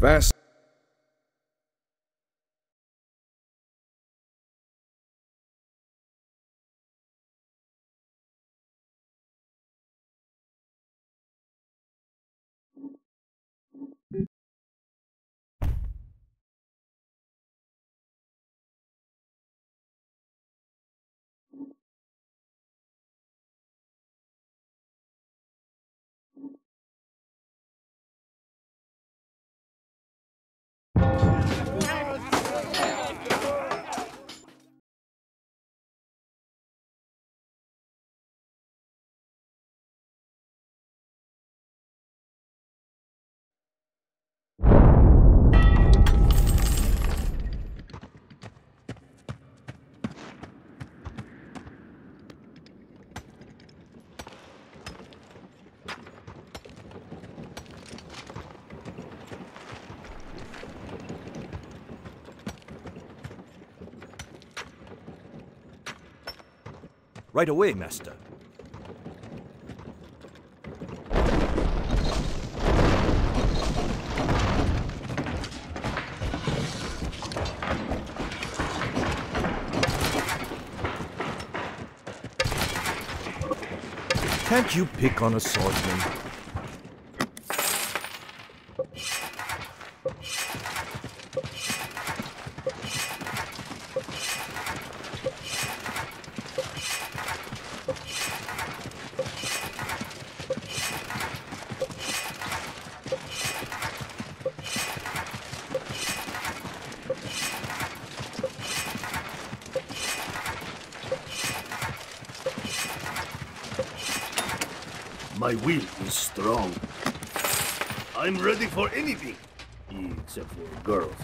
Vast Right away, master. Can't you pick on a swordsman? My will is strong. I'm ready for anything, except for girls.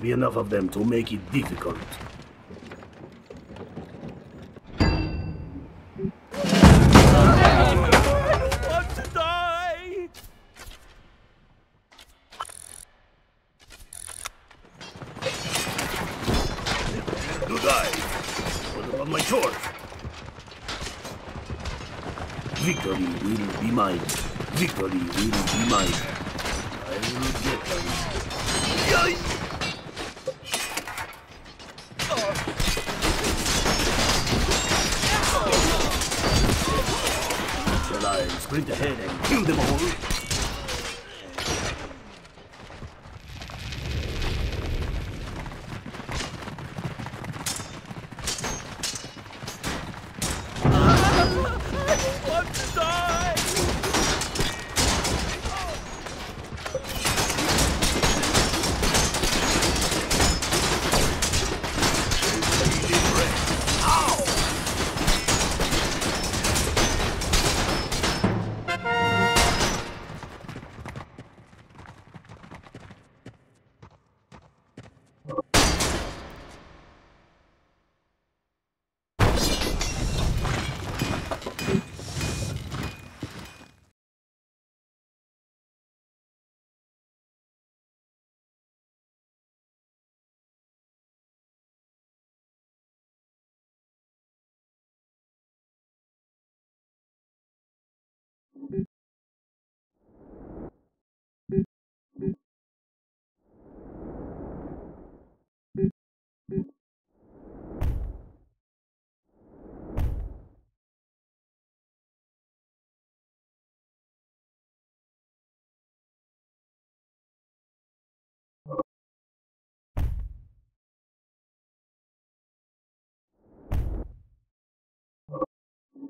Be enough of them to make it difficult.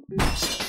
His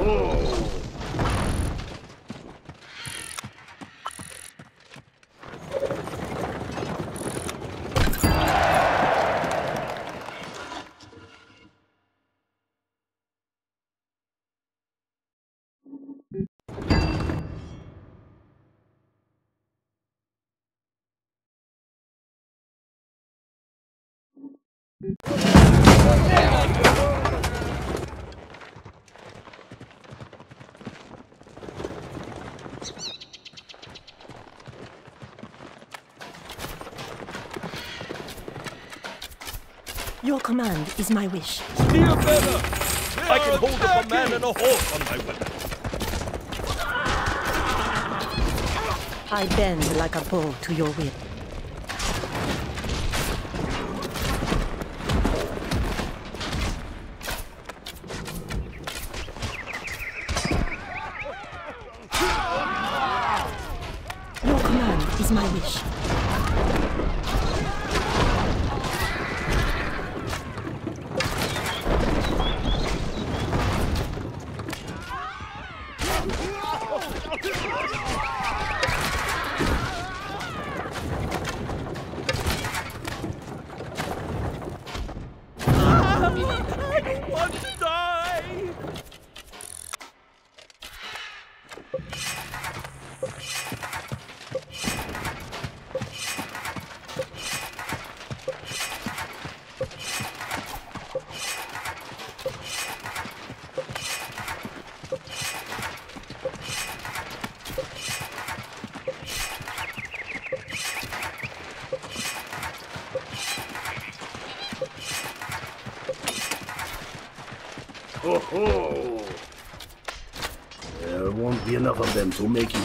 Your command is my wish. Steer better! I can hold up a man and a horse on my weapon. I bend like a bow to your will. will make you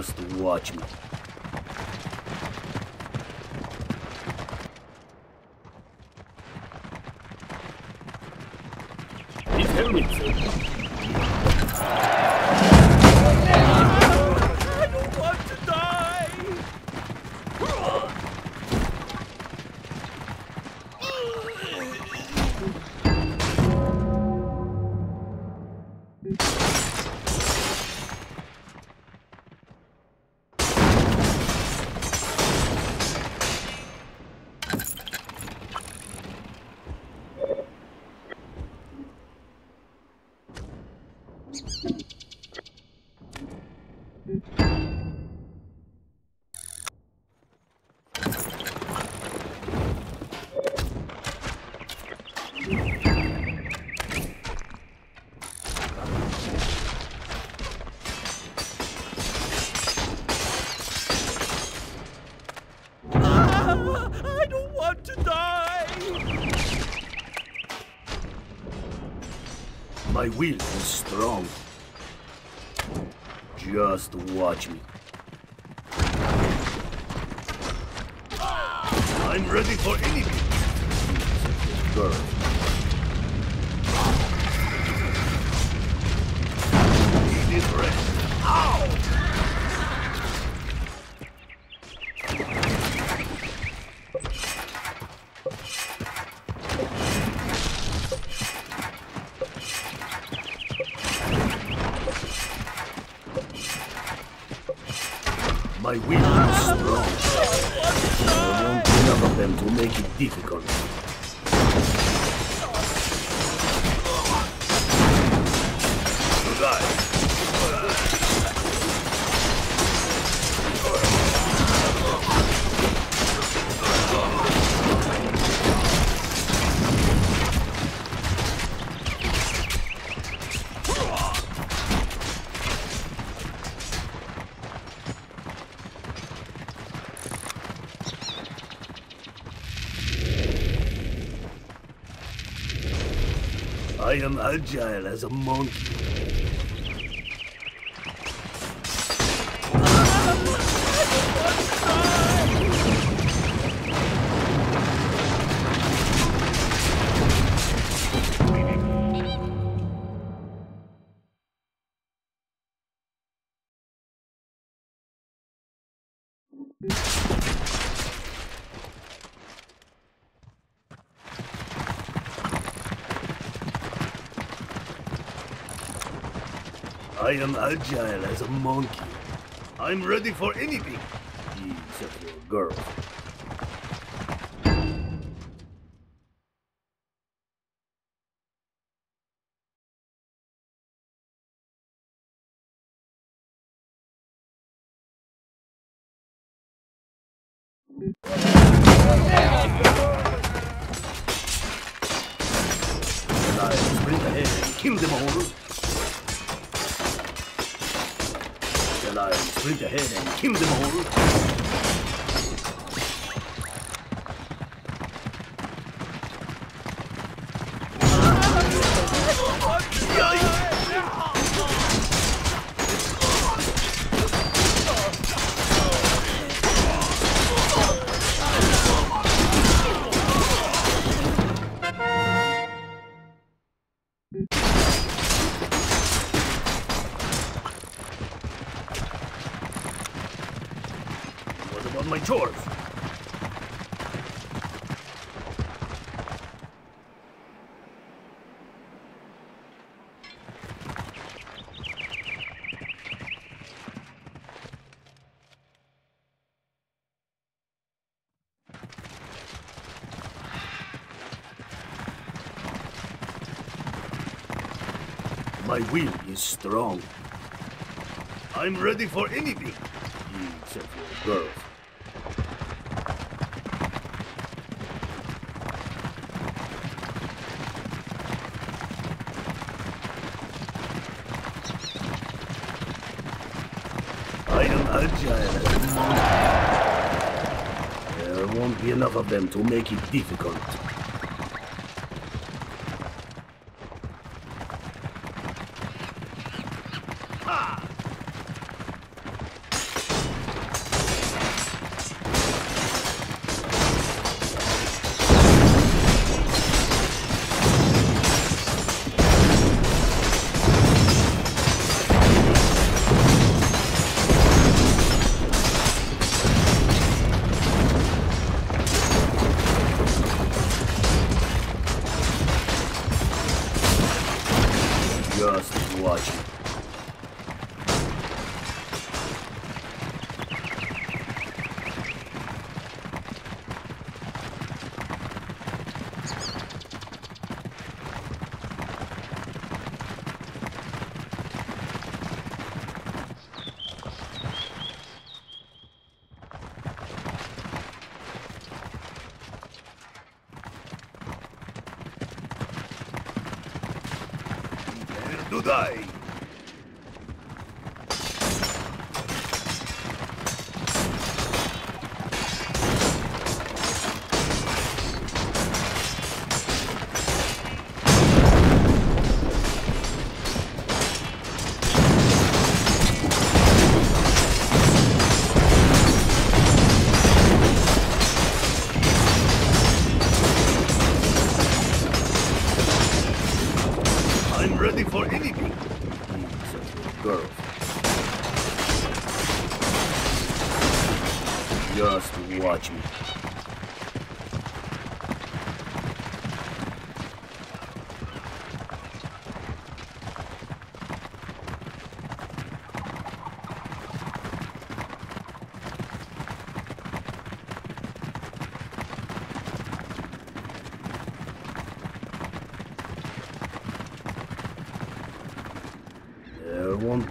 just watch me. will is strong. Just watch me. My will is strong. I want enough of them to make it difficult. agile as a monkey. Am agile as a monkey. I'm ready for anything. Except your girl. My will is strong. I'm ready for anything. Except for girls. I. There won't be enough of them to make it difficult.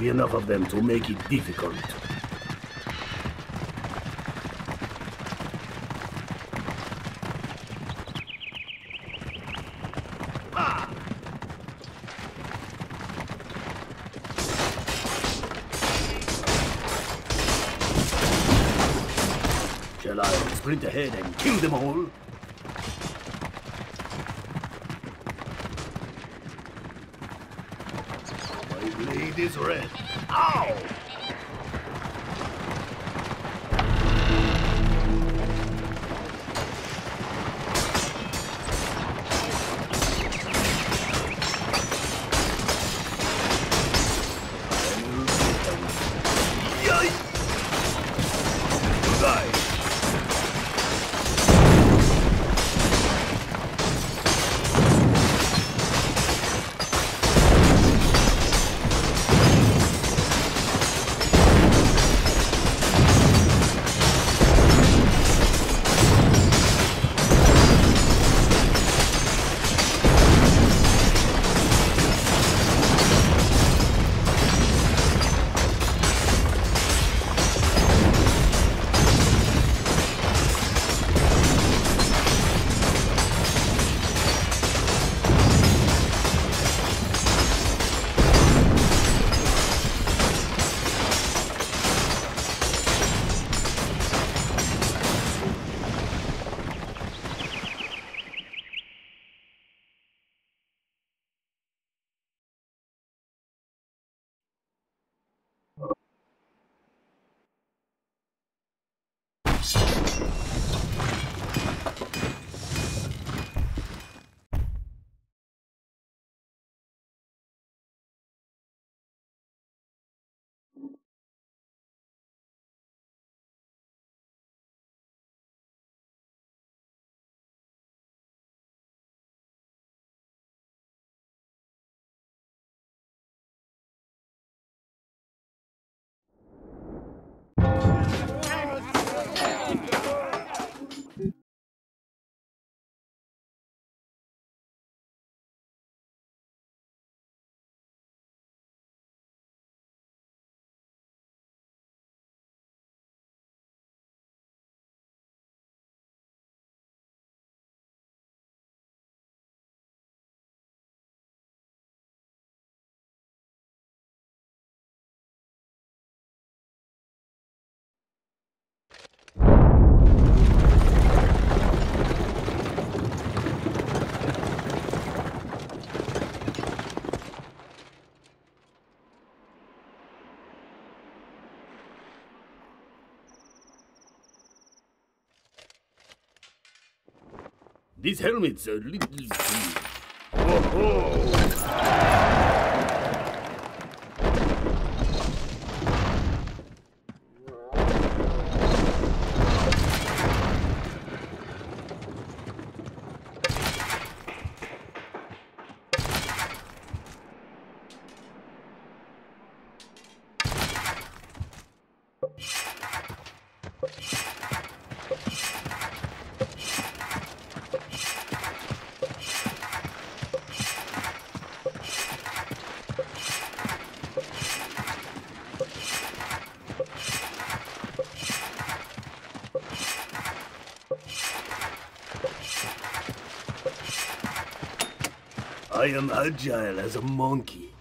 Enough of them to make it difficult. Ah! Shall I sprint ahead and kill them all? This helmet's are little too... Oh, oh. I am agile as a monkey.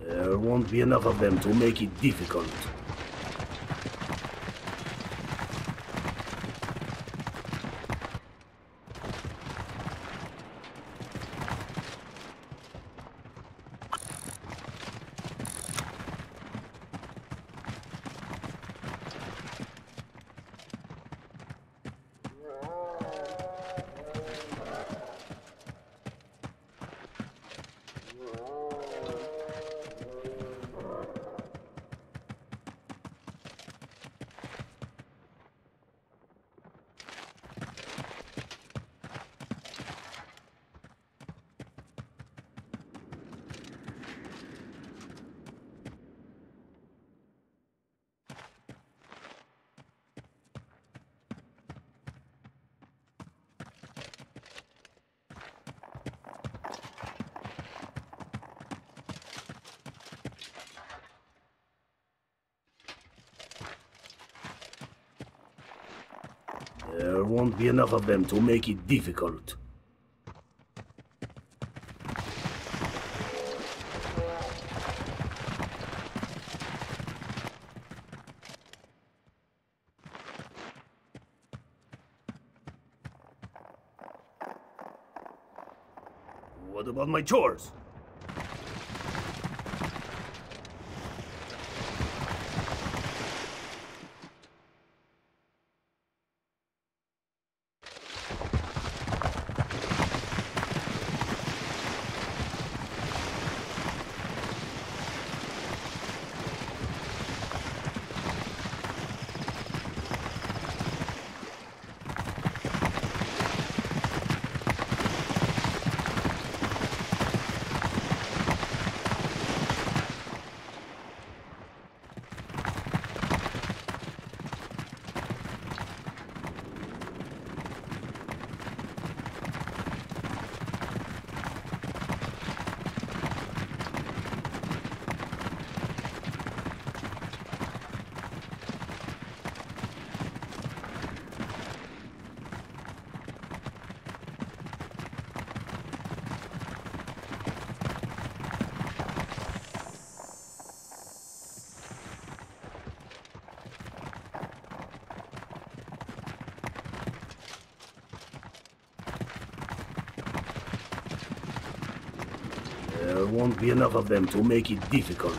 There won't be enough of them to make it difficult. Be enough of them to make it difficult. What about my chores? There won't be enough of them to make it difficult.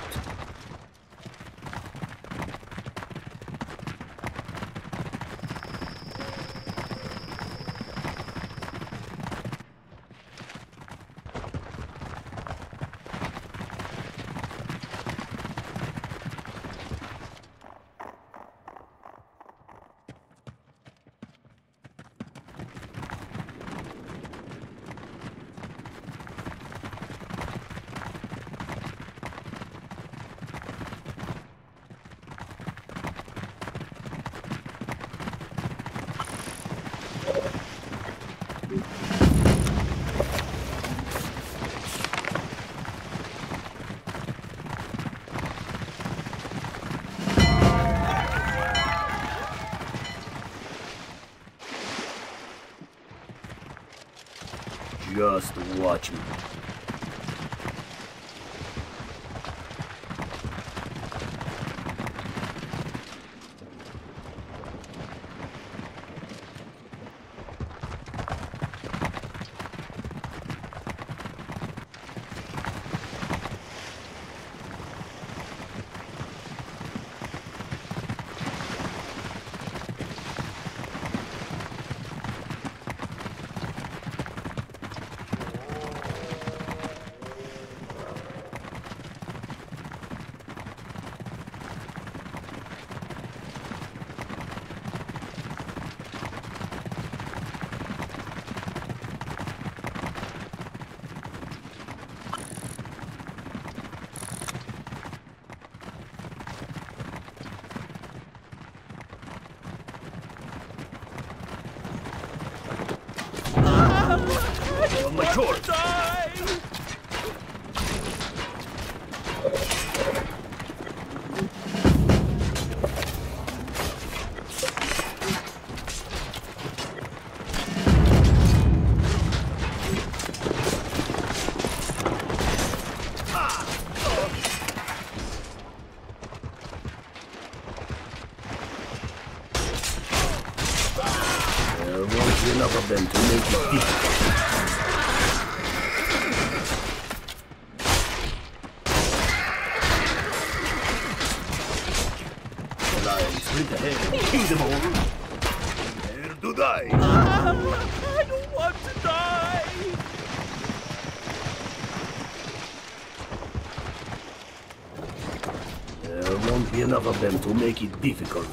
of them to make it difficult.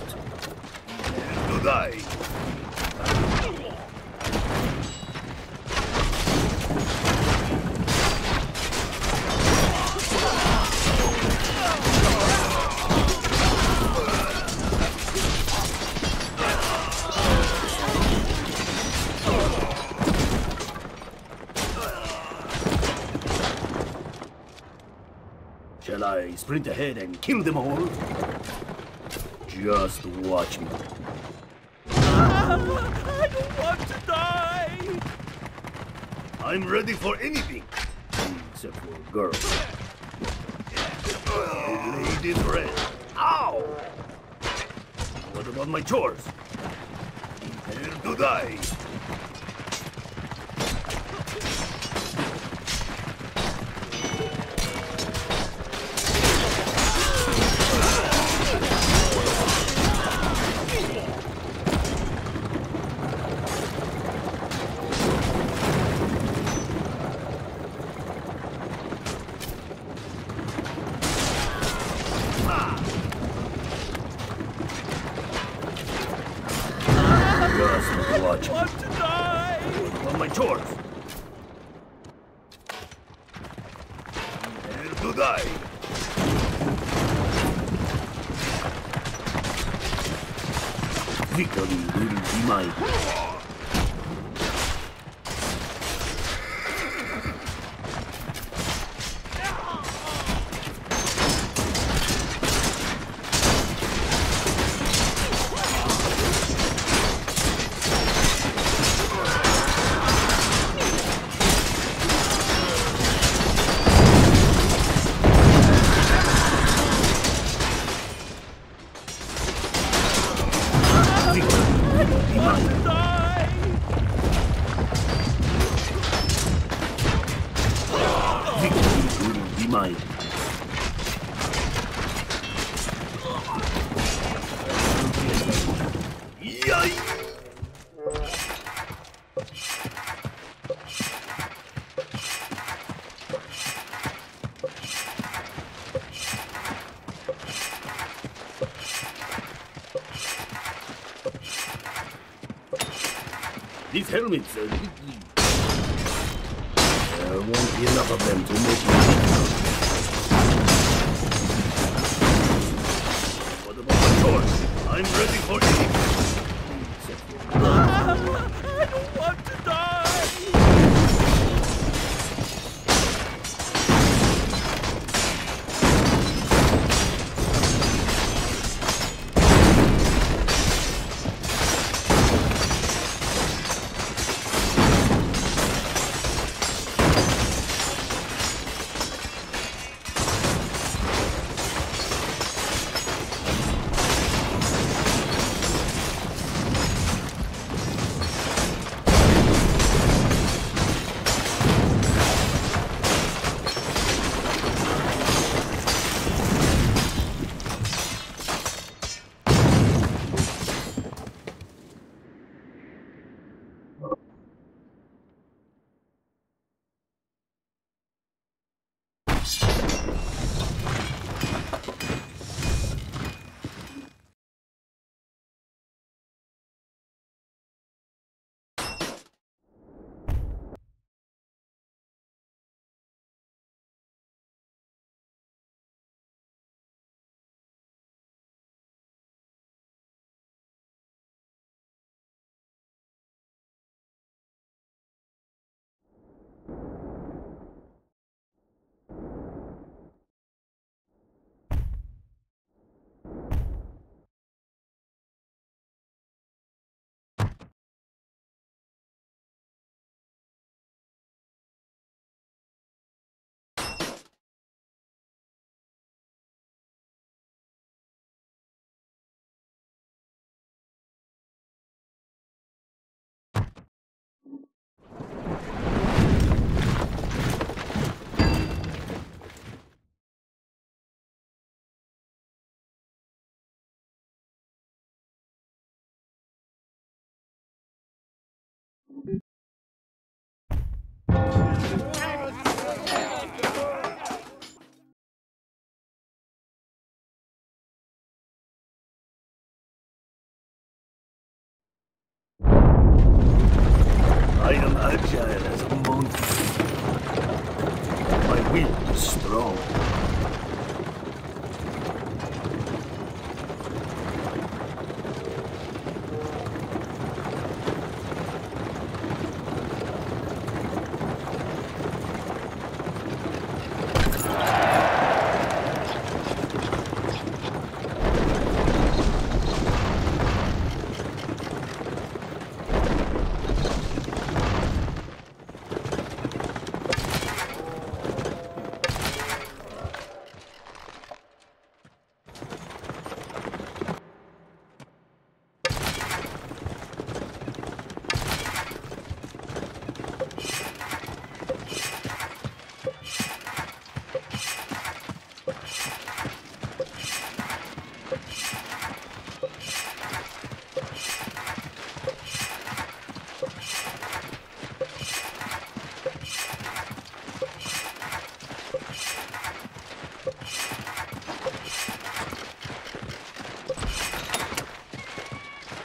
To die. Shall I sprint ahead and kill them all? Just watch me. I don't want to die! I'm ready for anything, except for a girl. Lady red. Ow! What about my chores? Prepare to die. I am agile as a monkey. My will is strong.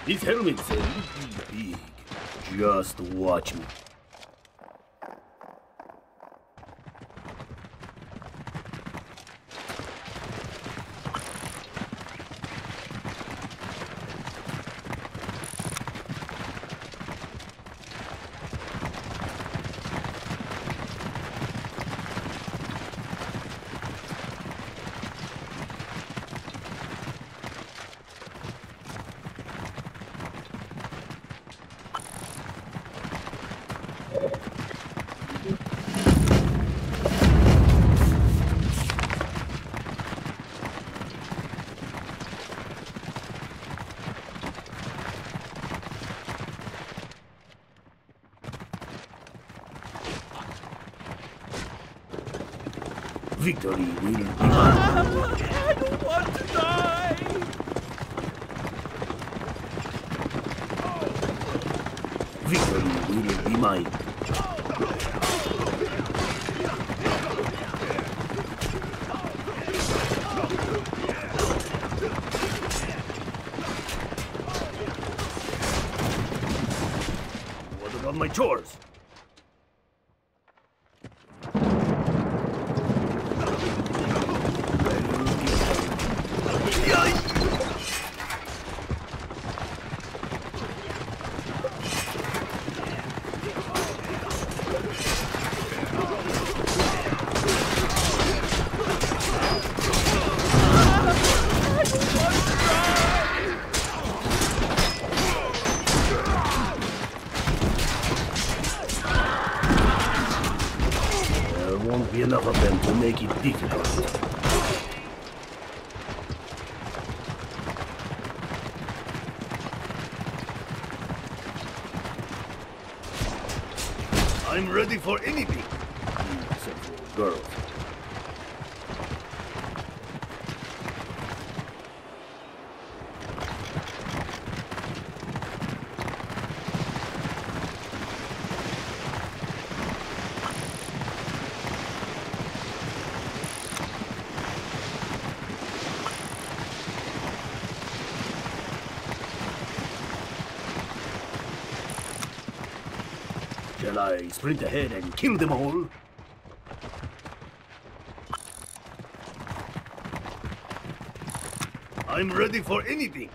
This helmet's a little big. Just watch me. Victory. Will be mine. I don't want to die! Victory will be mine. What about my chores? There won't be enough of them to make it difficult. I'm ready for anything. Except for girls. Shall I sprint ahead and kill them all? I'm ready for anything.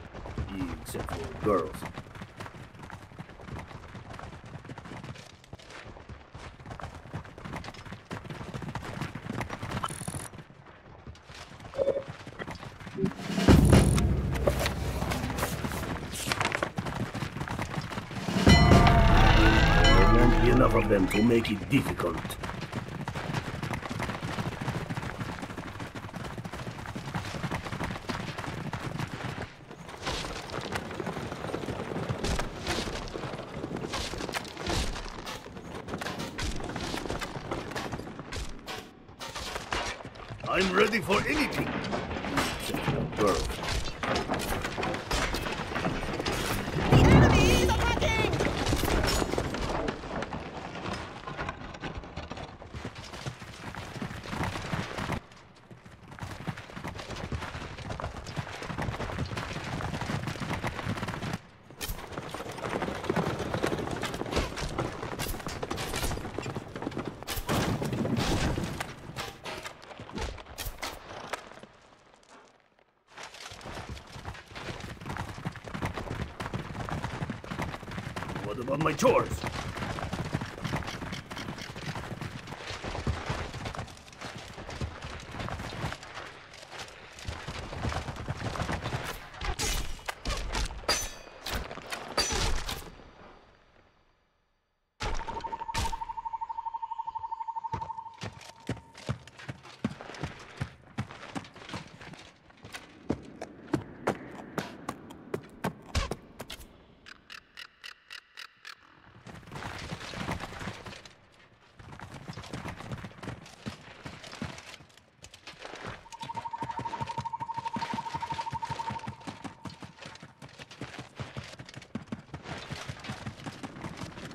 Except for girls. Enough of them to make it difficult. I'm ready for anything. Except for girls. What about my chores?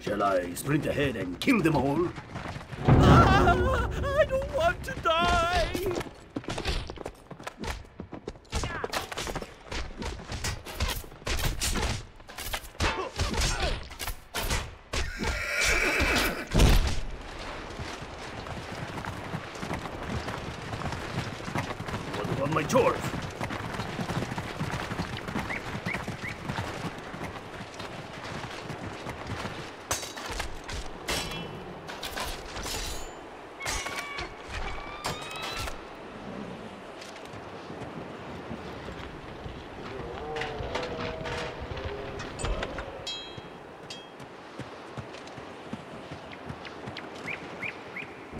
Shall I sprint ahead and kill them all? Ah, I don't want to die! What about my chores?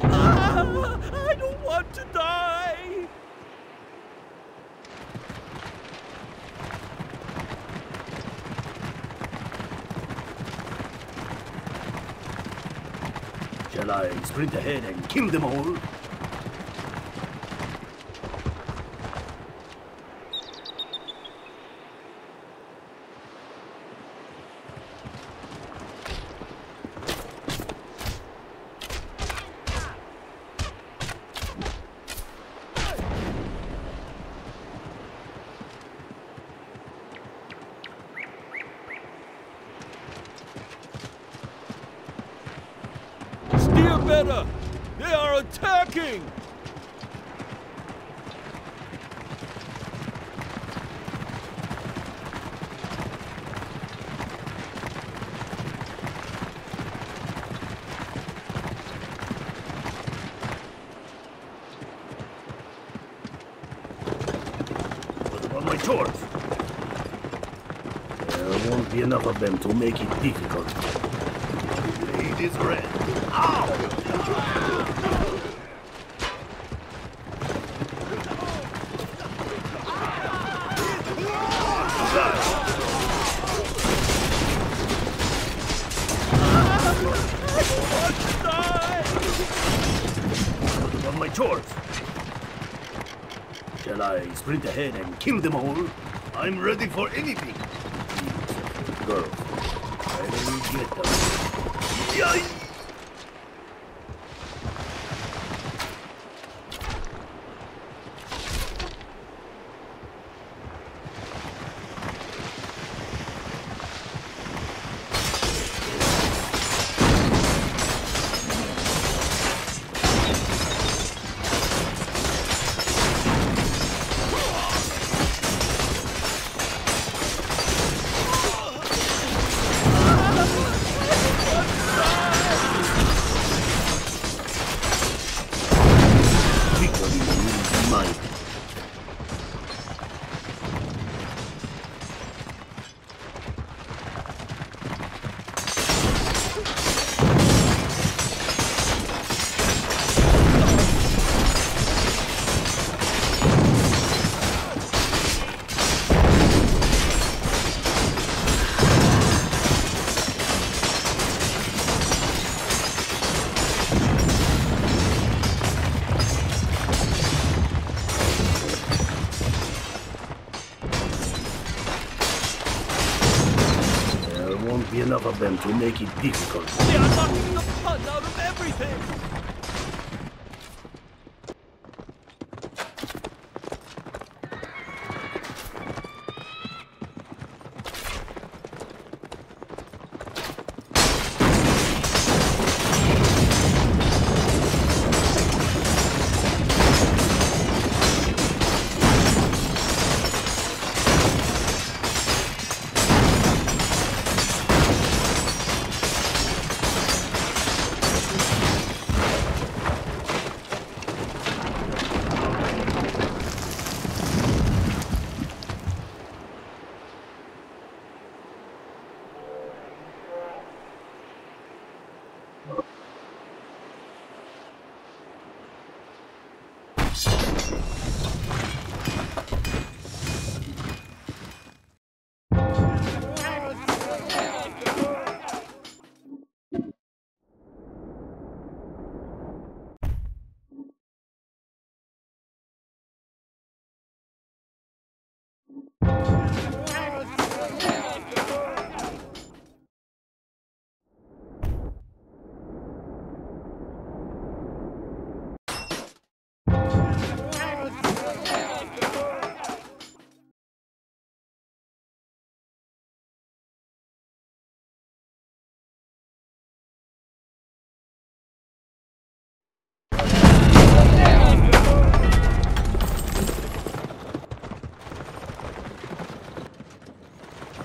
Ah, I don't want to die! Shall I sprint ahead and kill them all? Steer better! They are attacking! What about my chores? There won't be enough of them to make it difficult. Blade is red. Ow! Die! My chores? Shall I sprint ahead and kill them all? I'm ready for anything. Girls, I will get them. To make it difficult.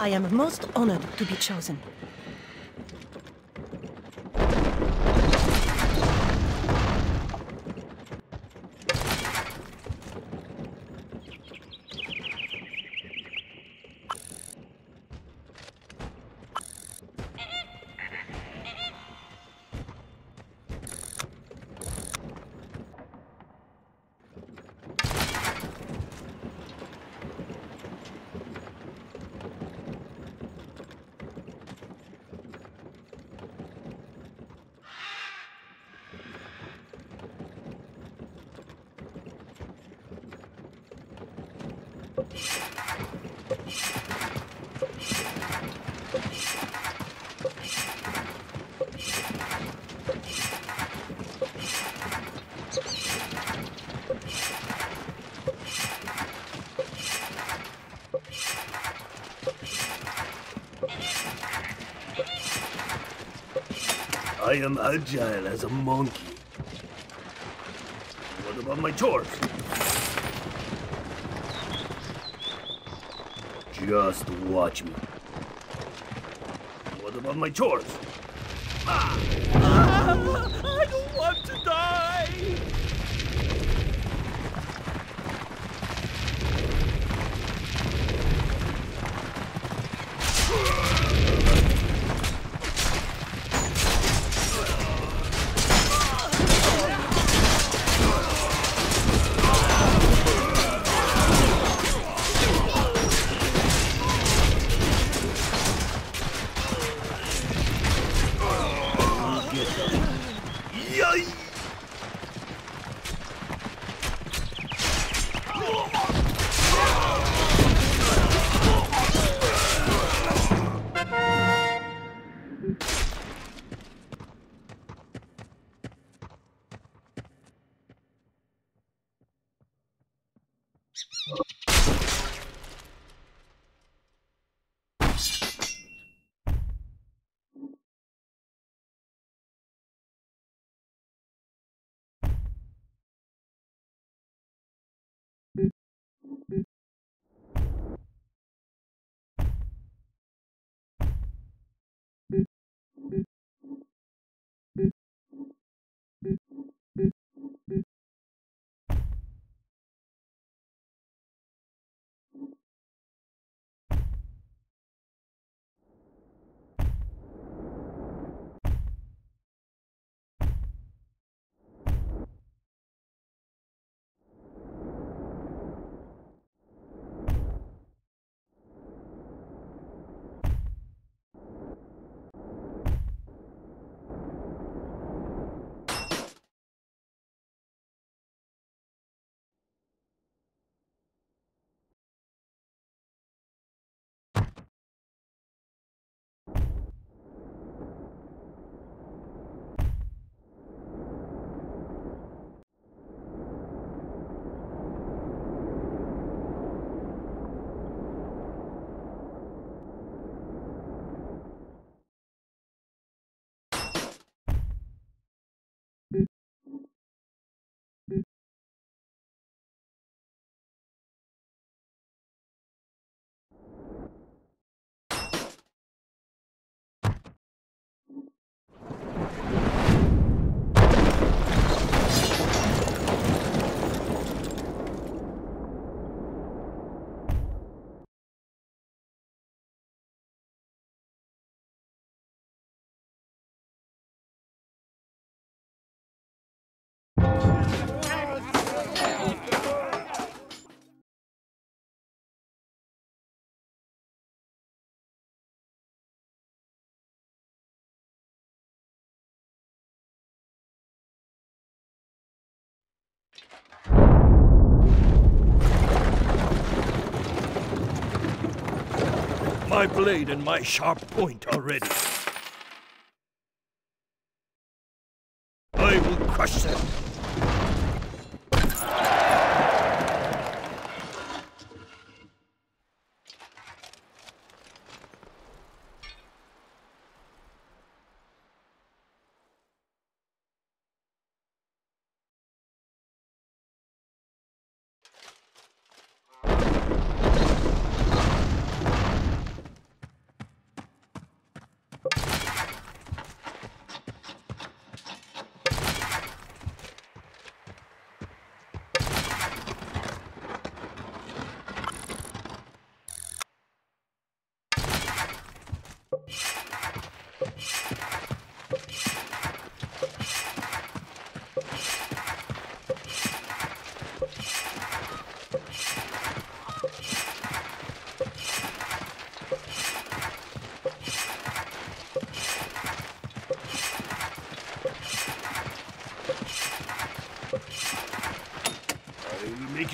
I am most honored to be chosen. I am agile as a monkey. What about my chores? Just watch me. What about my chores? I ah! ah! My blade and my sharp point are ready. I will crush them.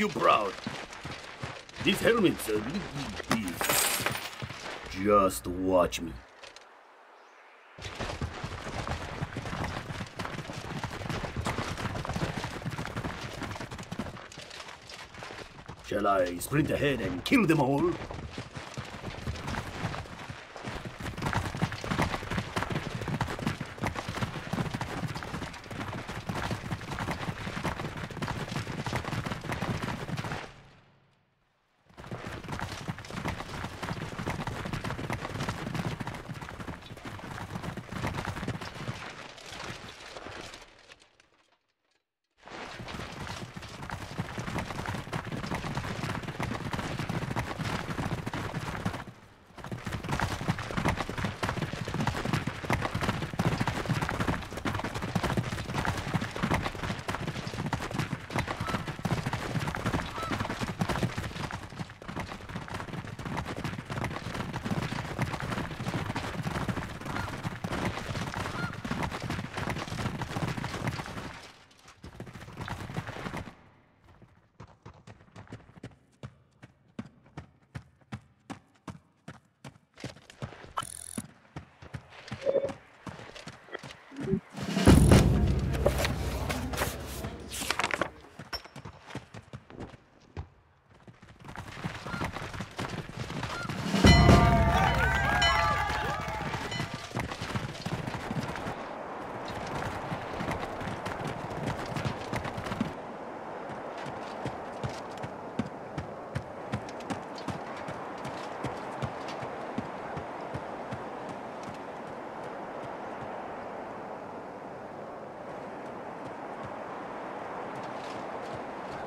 You proud. These helmet's are big. Just watch me. Shall I sprint ahead and kill them all?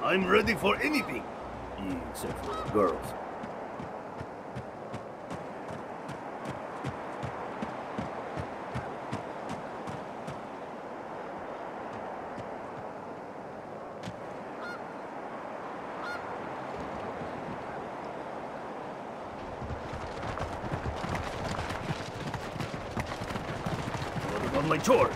I'm ready for anything. Mm, except for girls. What about my chores?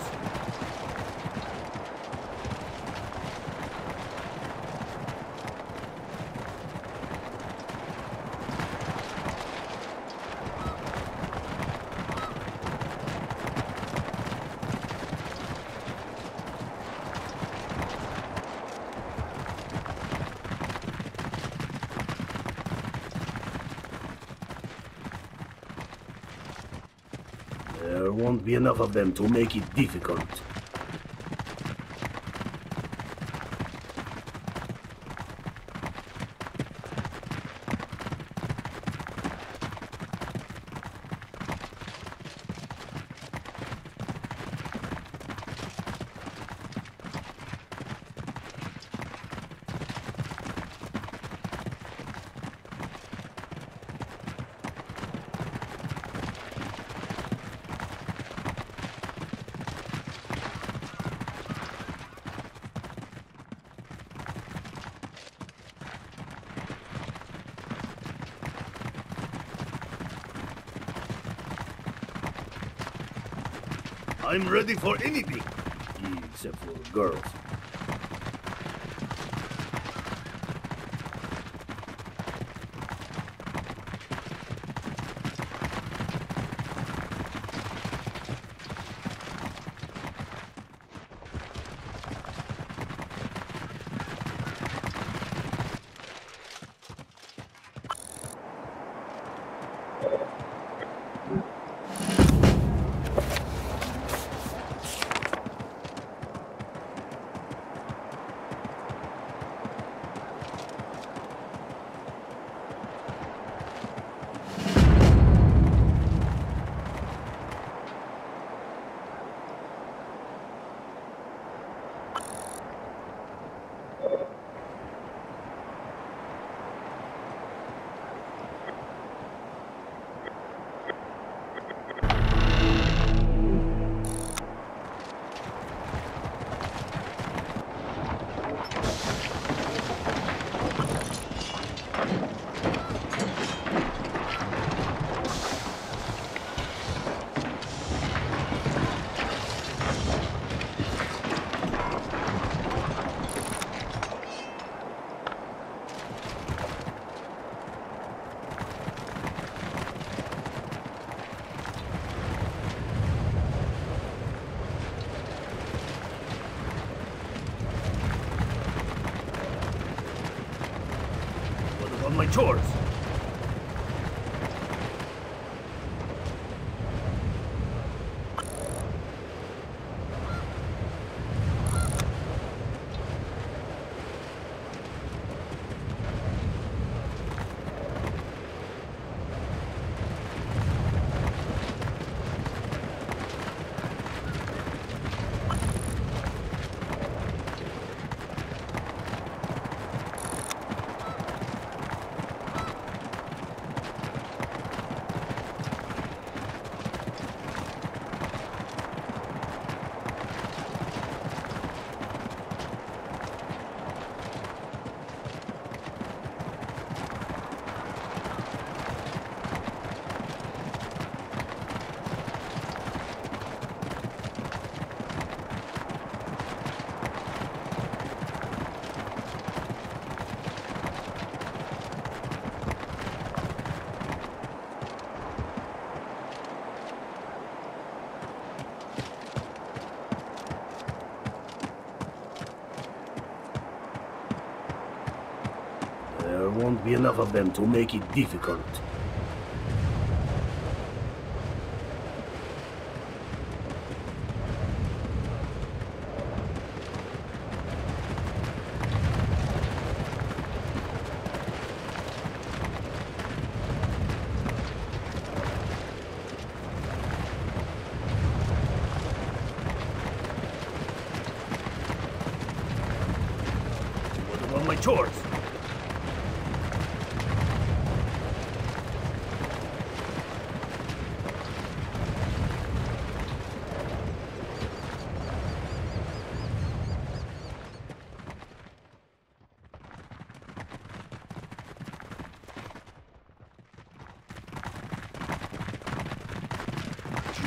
There won't be enough of them to make it difficult. I'm ready for anything. Except for girls. My chores. There won't be enough of them to make it difficult. What about my chores?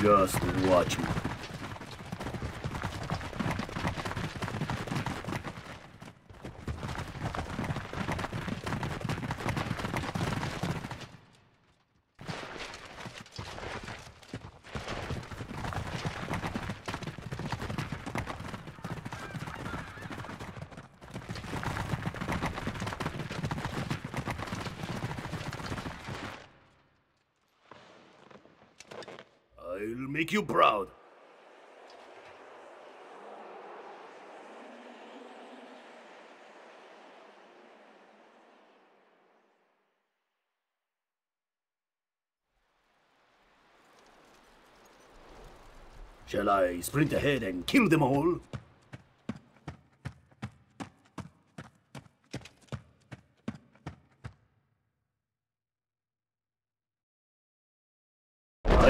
Just watch me. I'll make you proud. Shall I sprint ahead and kill them all?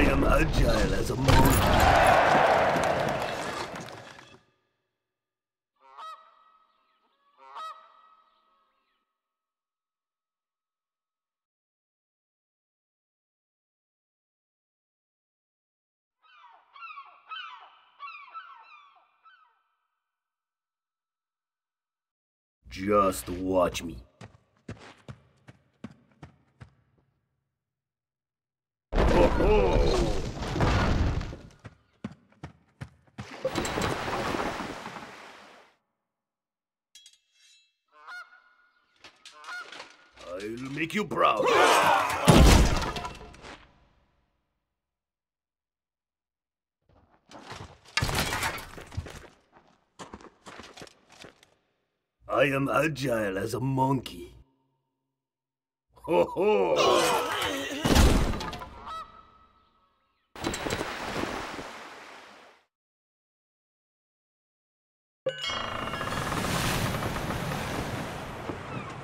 I am agile as a monkey. Just watch me. Ho-ho! I'll make you proud. I am agile as a monkey. Ho ho!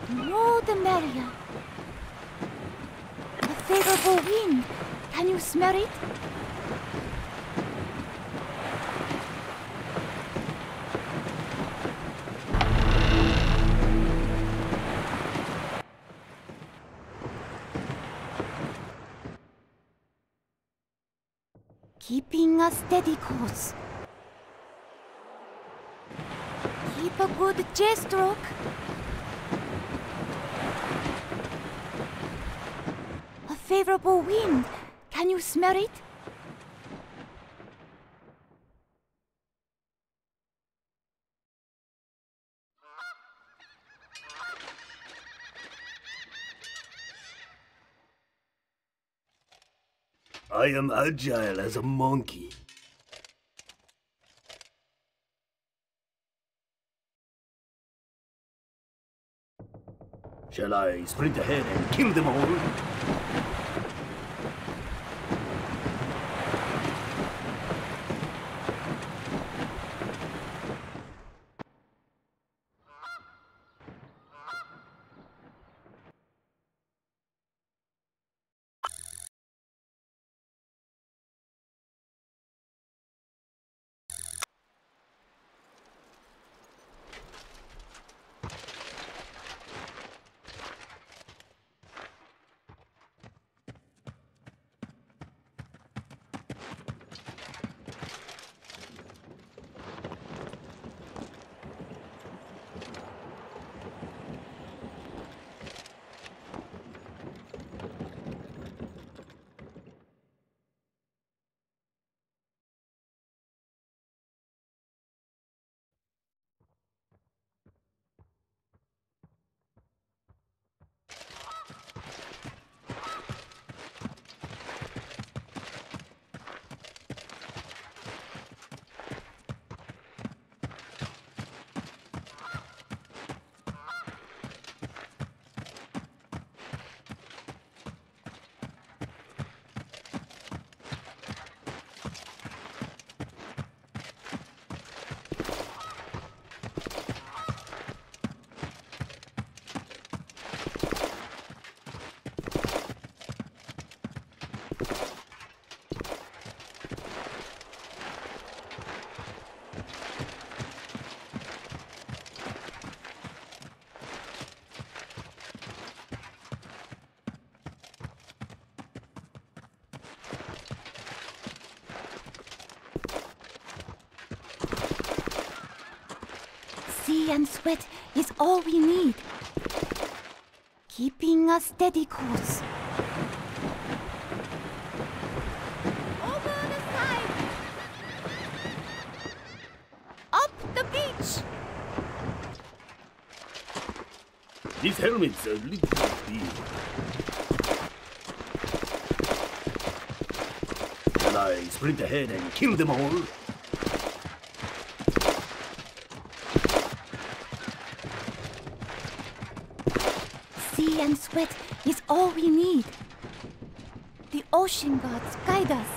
More the merrier. A favorable wind. Can you smell it? steady course. Keep a good J stroke A favorable wind. Can you smell it? I am agile as a monkey. Shall I sprint ahead and kill them all? Sea and sweat is all we need. Keeping a steady course. Over the side! Up the beach! This helmet's are little big. Shall I sprint ahead and kill them all? Sea and sweat is all we need. The ocean gods guide us.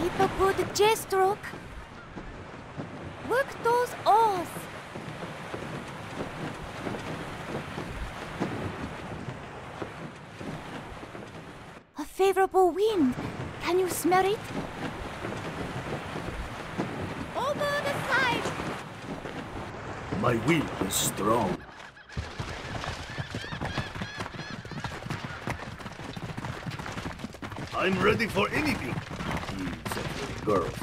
Keep a good J stroke. Work those oars. A favorable wind. Can you smell it? Over the side. My will is strong. I'm ready for anything. Except for girls.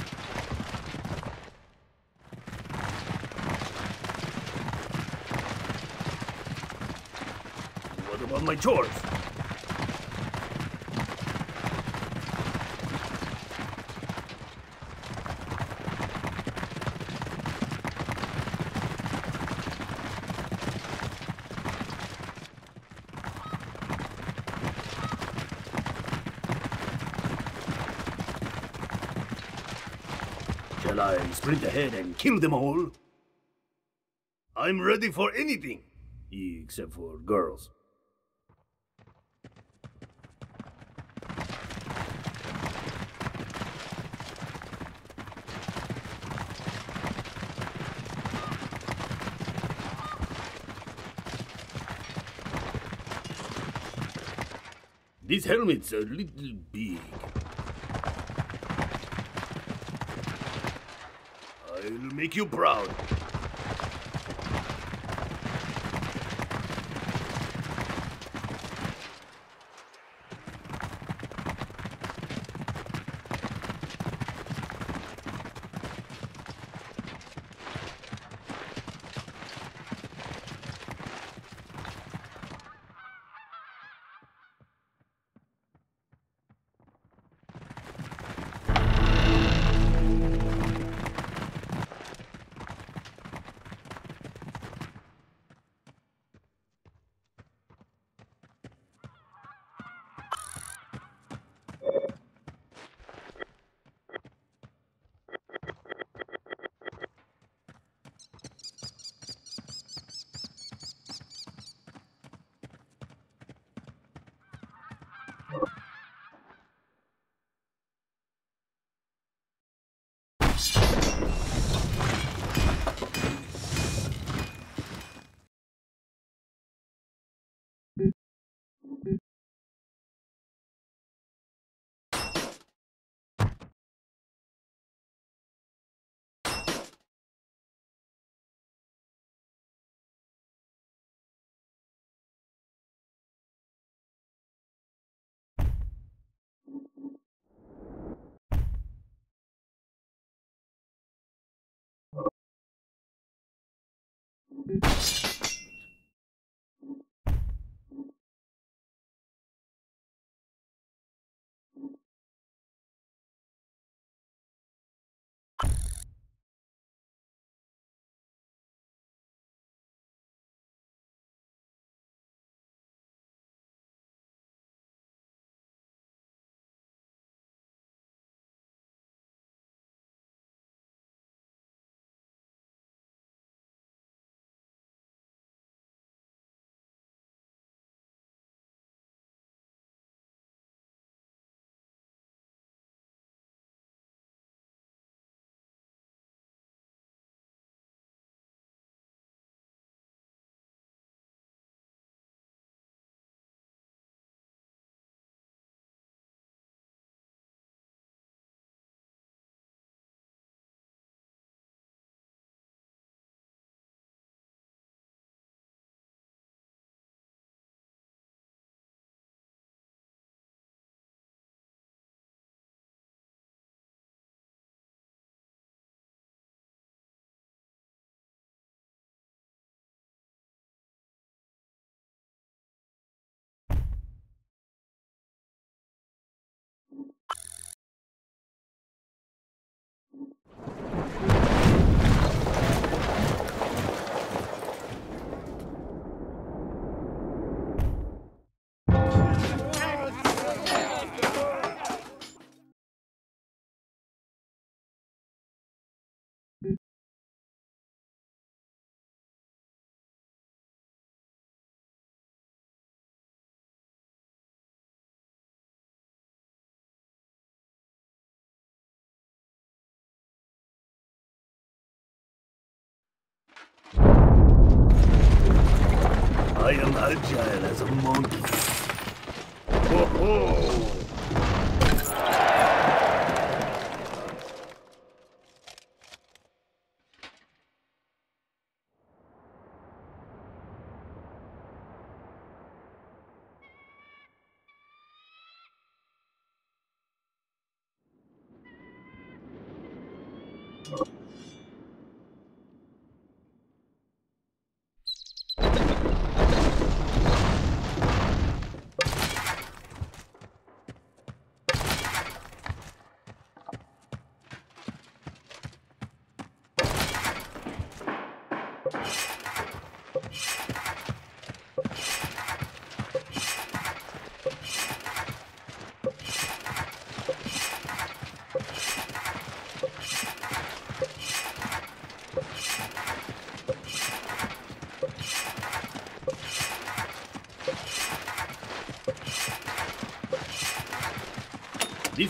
What about my chores? I sprint ahead and kill them all? I'm ready for anything. Except for girls. This helmet's are a little big. I'll make you proud. you I am agile as a monkey. Ho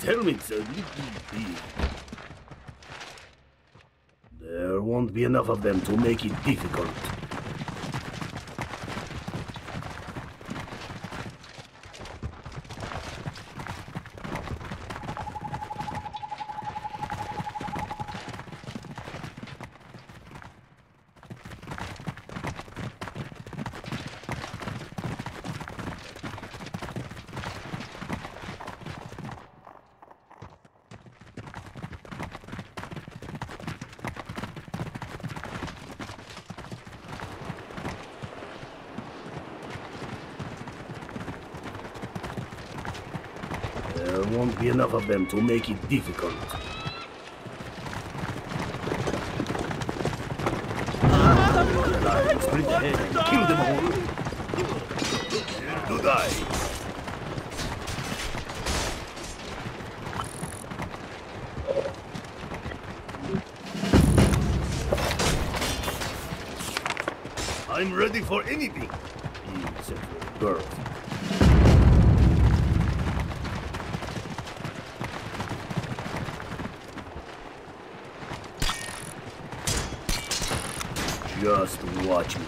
These helmets are little big. There won't be enough of them to make it difficult. There won't be enough of them to make it difficult. Sprint ahead and kill them all. To die. I'm ready for anything. Except for girls. Just watch me.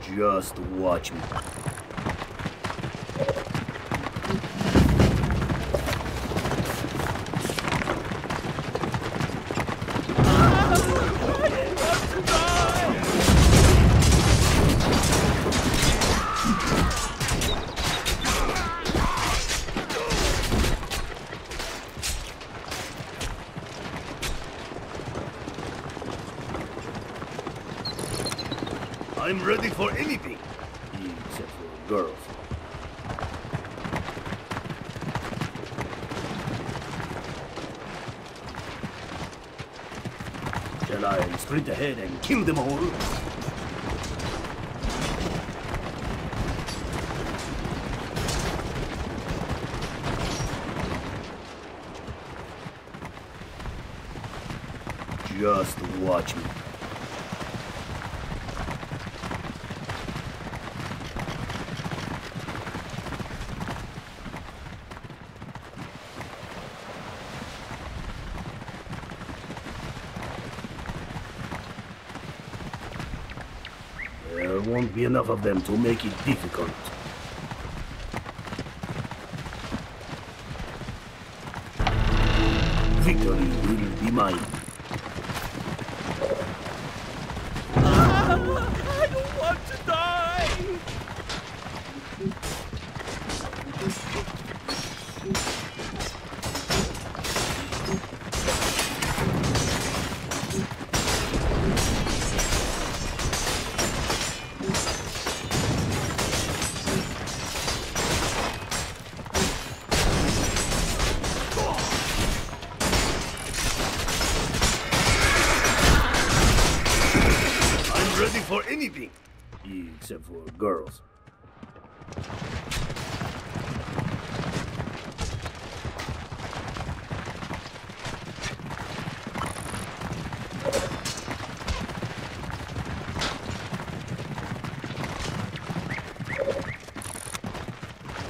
Just watch me. Kill them all? Just watch me. There won't be enough of them to make it difficult. Except for girls.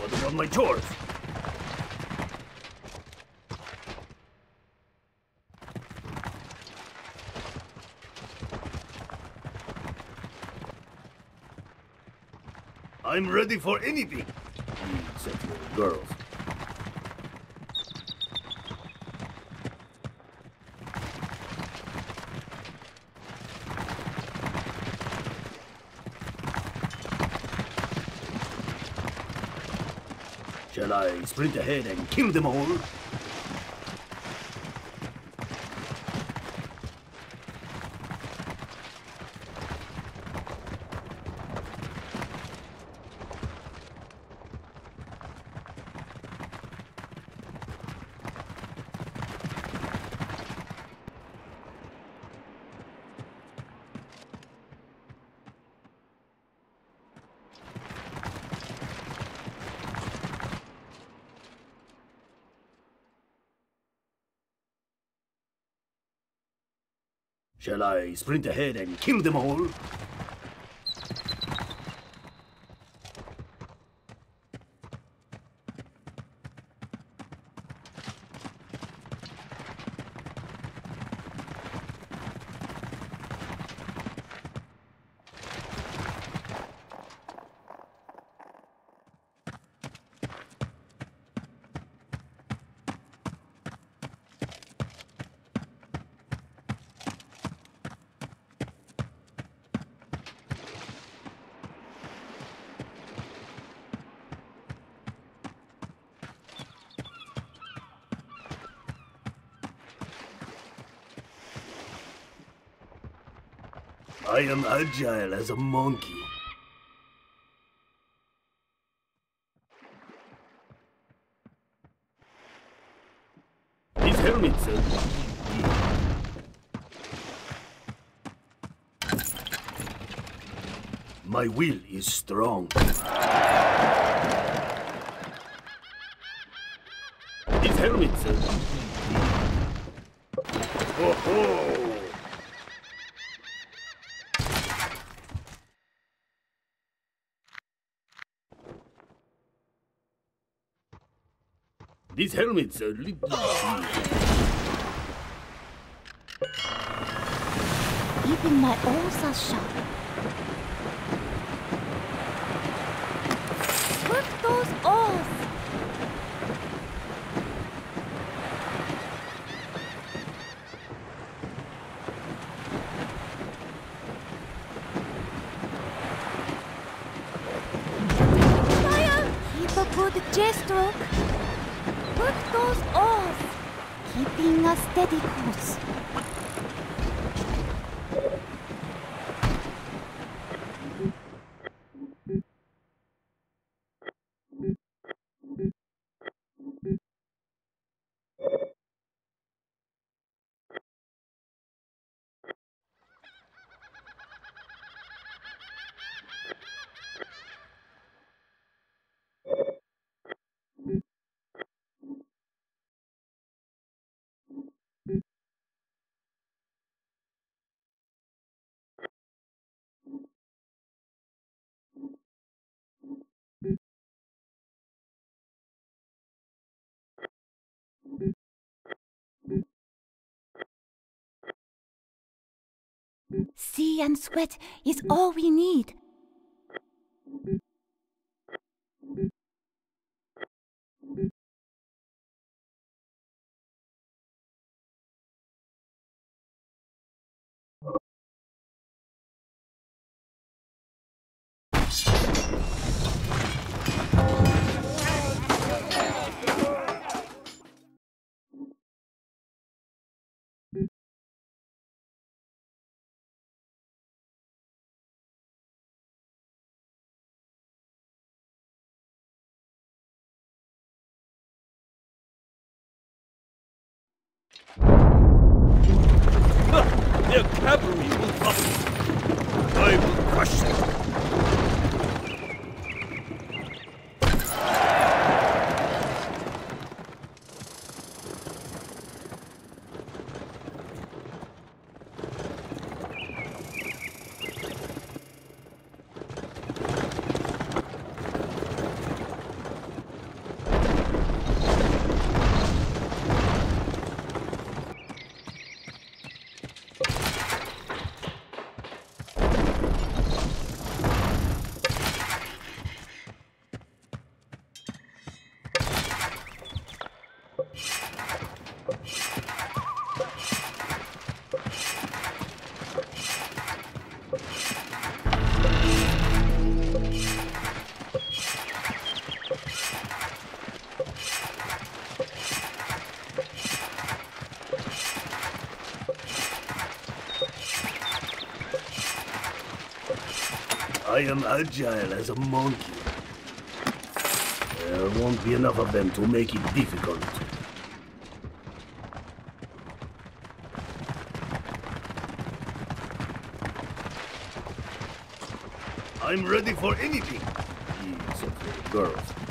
What about my chores? I'm ready for anything. Except for girls. Shall I sprint ahead and kill them all? Shall I sprint ahead and kill them all? I am agile as a monkey. These helmets are... My will is strong. These helmets are... Ho ho! These helmets are little... Even my oars are sharp. Work those oars! Fire! Keep a good J-stroke. Work those oars, keeping a steady course. Sea and sweat is all we need. Agile as a monkey. There won't be enough of them to make it difficult. I'm ready for anything. Except for girls.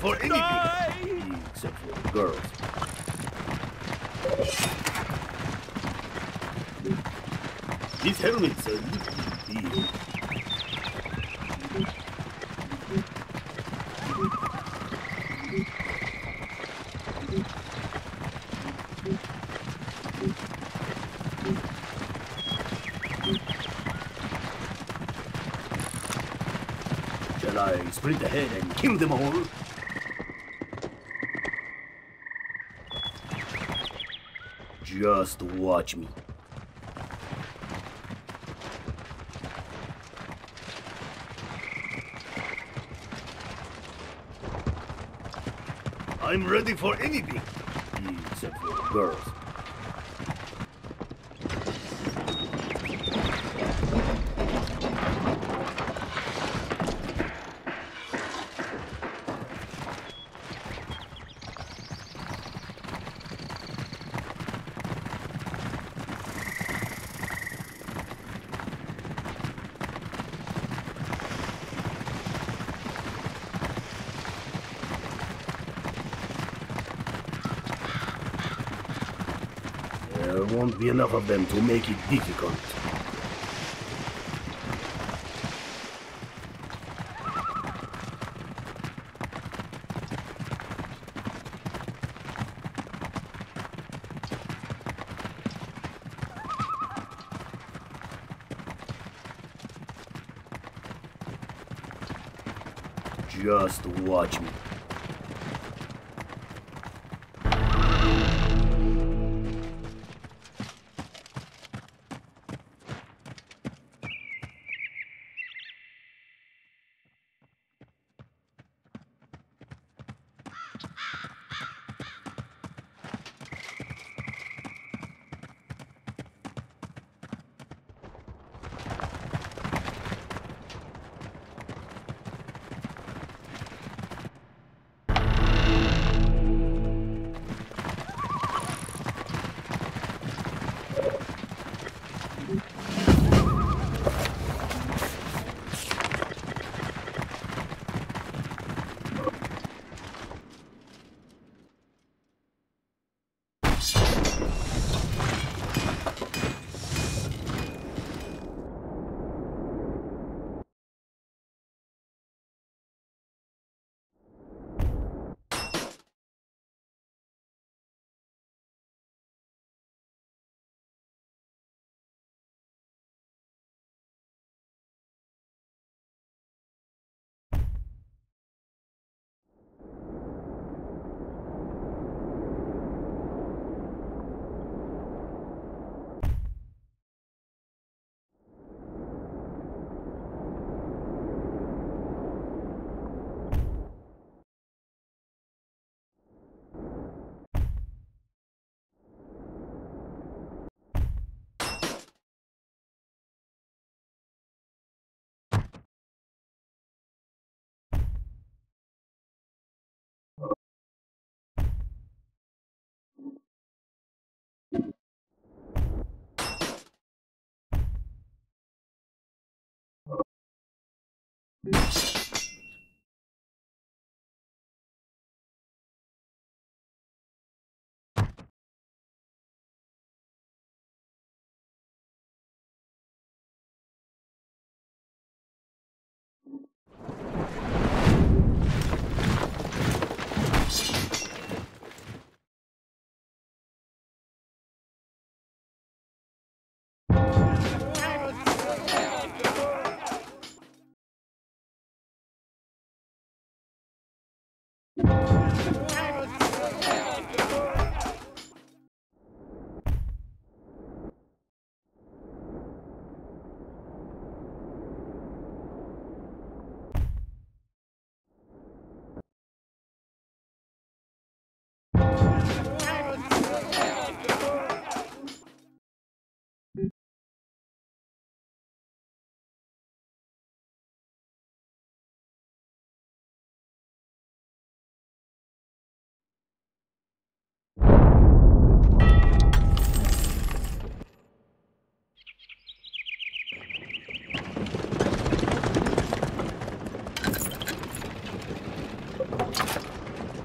For anything. Except for the girls. These helmets are I sprint ahead and kill them all? Just watch me. I'm ready for anything. Except for girls. There won't be enough of them to make it difficult. Just watch me. you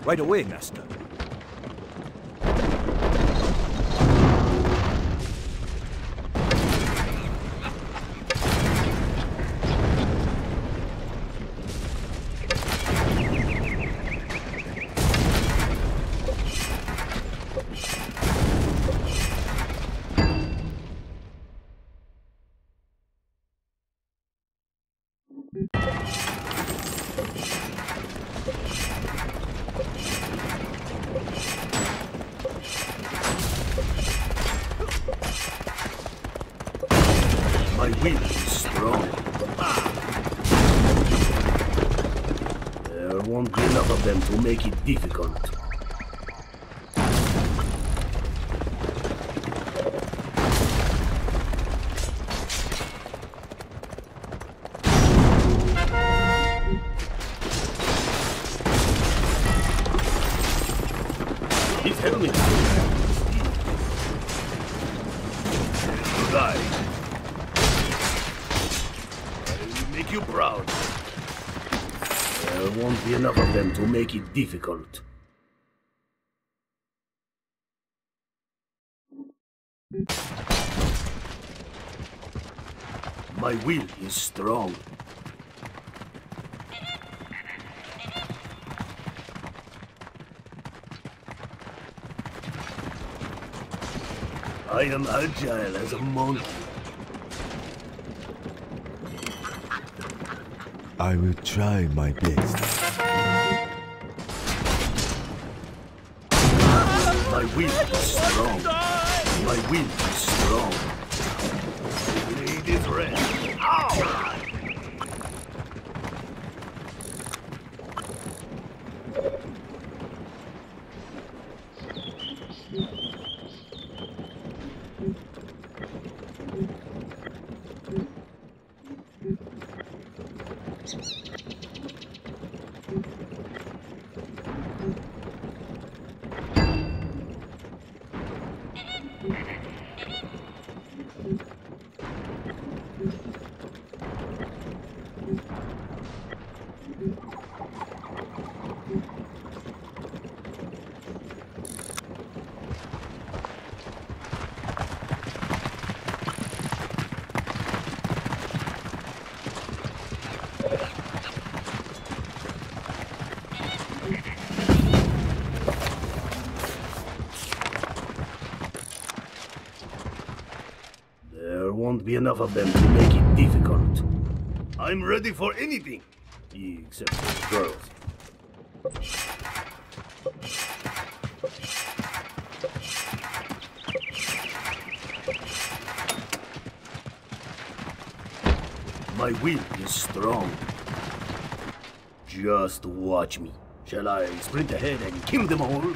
Right away, master. Make it difficult. To make it difficult. My will is strong. I am agile as a monkey. I will try my best. Will is strong. My will is strong. The blade is red. Ow! There won't be enough of them to make it difficult. I'm ready for anything, except for girls. My will is strong. Just watch me. Shall I sprint ahead and kill them all?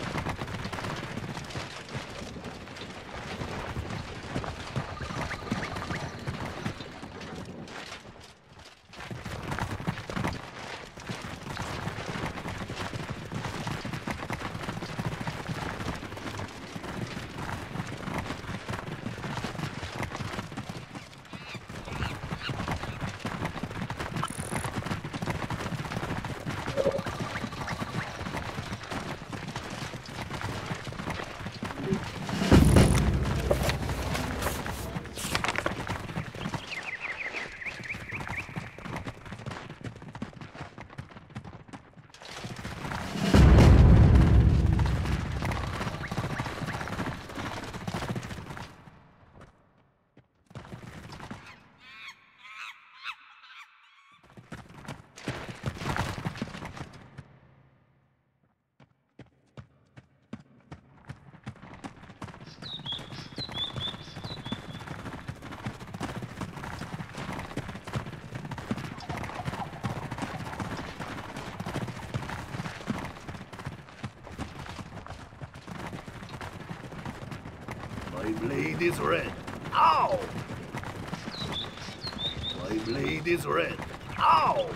My blade is red. Ow! My blade is red. Ow!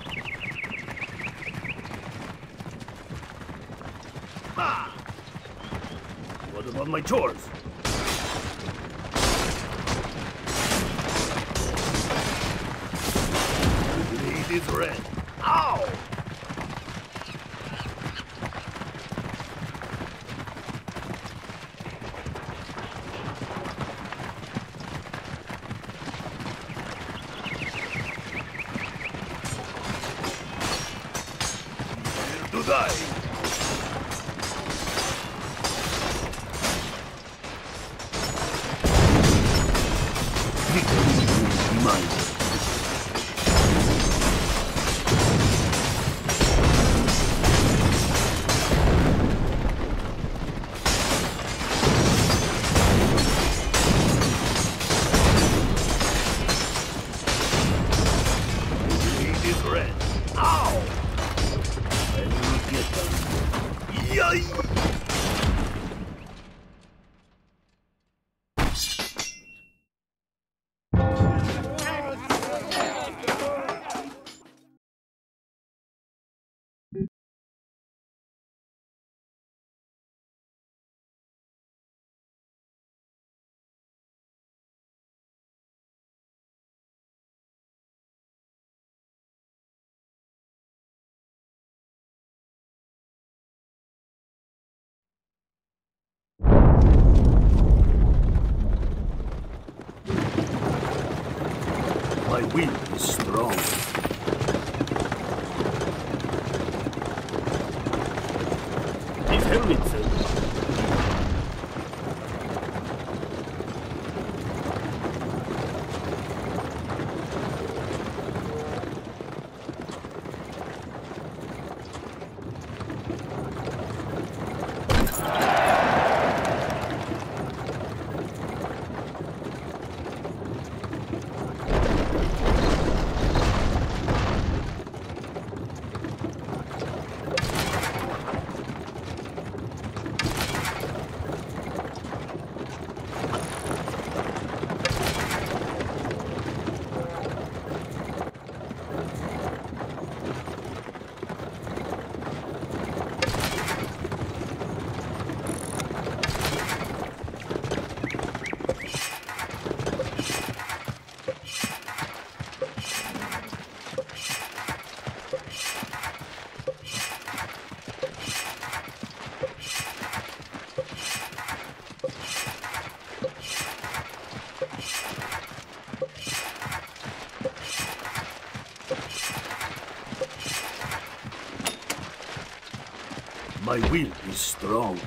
What about my chores? Will is strong. His helmet said. My will is strong.